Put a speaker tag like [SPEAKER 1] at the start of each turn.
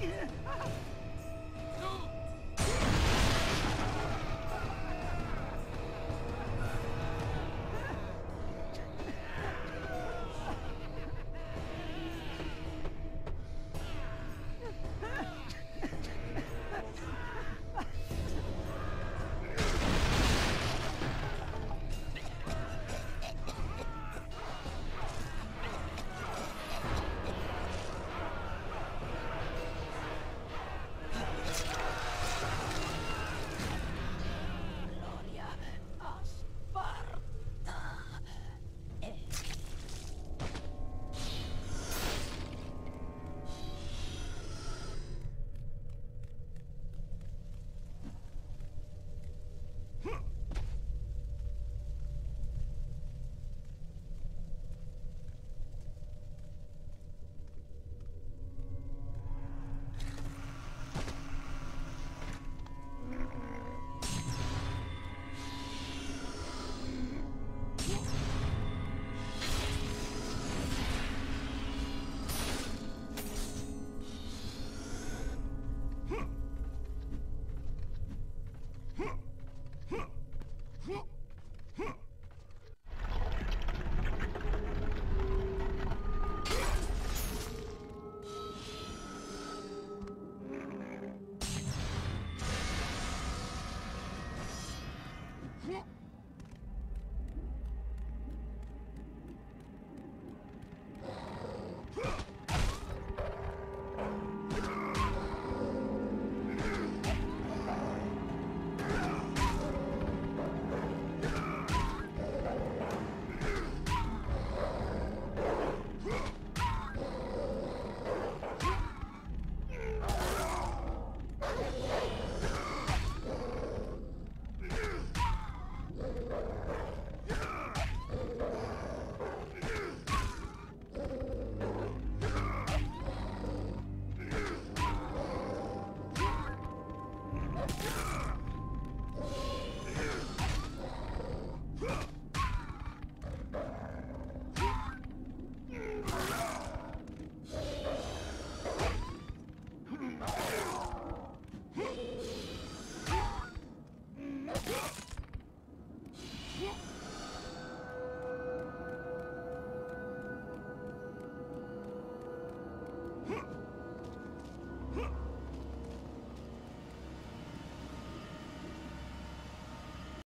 [SPEAKER 1] Yeah.
[SPEAKER 2] Yeah.